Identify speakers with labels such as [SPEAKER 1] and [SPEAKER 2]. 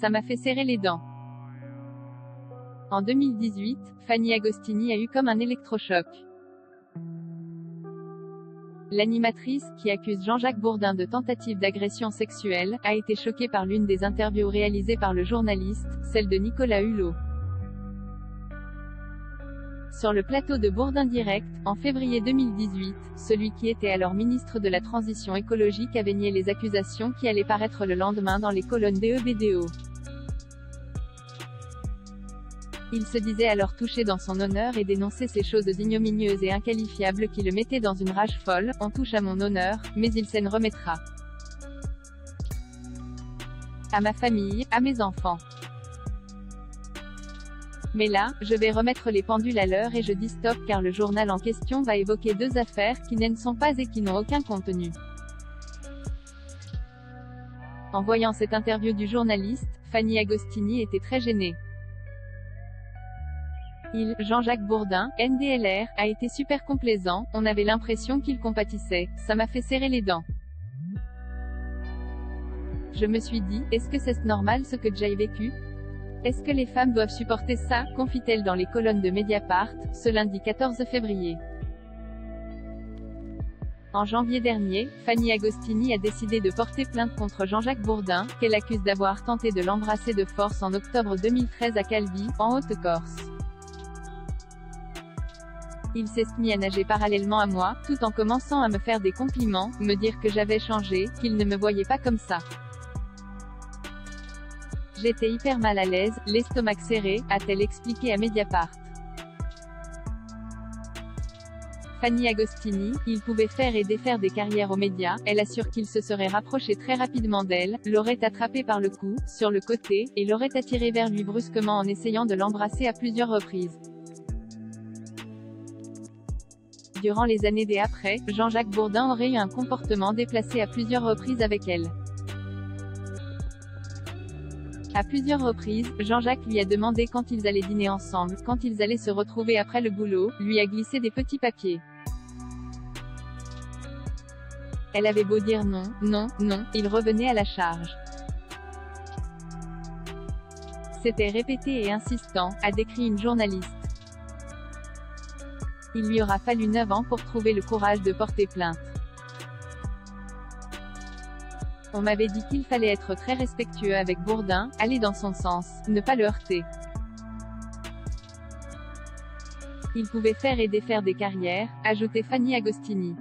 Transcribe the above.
[SPEAKER 1] ça m'a fait serrer les dents. En 2018, Fanny Agostini a eu comme un électrochoc. L'animatrice, qui accuse Jean-Jacques Bourdin de tentative d'agression sexuelle, a été choquée par l'une des interviews réalisées par le journaliste, celle de Nicolas Hulot. Sur le plateau de Bourdin Direct, en février 2018, celui qui était alors ministre de la Transition écologique avait nié les accusations qui allaient paraître le lendemain dans les colonnes d'EEBDO. Il se disait alors touché dans son honneur et dénonçait ces choses ignominieuses et inqualifiables qui le mettaient dans une rage folle, on touche à mon honneur, mais il s'en remettra. À ma famille, à mes enfants. Mais là, je vais remettre les pendules à l'heure et je dis stop car le journal en question va évoquer deux affaires qui ne sont pas et qui n'ont aucun contenu. En voyant cette interview du journaliste, Fanny Agostini était très gênée. Il, Jean-Jacques Bourdin, NDLR, a été super complaisant, on avait l'impression qu'il compatissait, ça m'a fait serrer les dents. Je me suis dit, est-ce que c'est normal ce que j'ai vécu? Est-ce que les femmes doivent supporter ça confie-t-elle dans les colonnes de Mediapart, ce lundi 14 février? En janvier dernier, Fanny Agostini a décidé de porter plainte contre Jean-Jacques Bourdin, qu'elle accuse d'avoir tenté de l'embrasser de force en octobre 2013 à Calvi, en Haute-Corse. Il s'est mis à nager parallèlement à moi, tout en commençant à me faire des compliments, me dire que j'avais changé, qu'il ne me voyait pas comme ça. J'étais hyper mal à l'aise, l'estomac serré, a-t-elle expliqué à Mediapart. Fanny Agostini, il pouvait faire et défaire des carrières aux médias, elle assure qu'il se serait rapproché très rapidement d'elle, l'aurait attrapée par le cou, sur le côté, et l'aurait attiré vers lui brusquement en essayant de l'embrasser à plusieurs reprises. Durant les années des après, Jean-Jacques Bourdin aurait eu un comportement déplacé à plusieurs reprises avec elle. À plusieurs reprises, Jean-Jacques lui a demandé quand ils allaient dîner ensemble, quand ils allaient se retrouver après le boulot, lui a glissé des petits papiers. Elle avait beau dire non, non, non, il revenait à la charge. C'était répété et insistant, a décrit une journaliste. Il lui aura fallu 9 ans pour trouver le courage de porter plainte. On m'avait dit qu'il fallait être très respectueux avec Bourdin, aller dans son sens, ne pas le heurter. Il pouvait faire et défaire des carrières, ajoutait Fanny Agostini.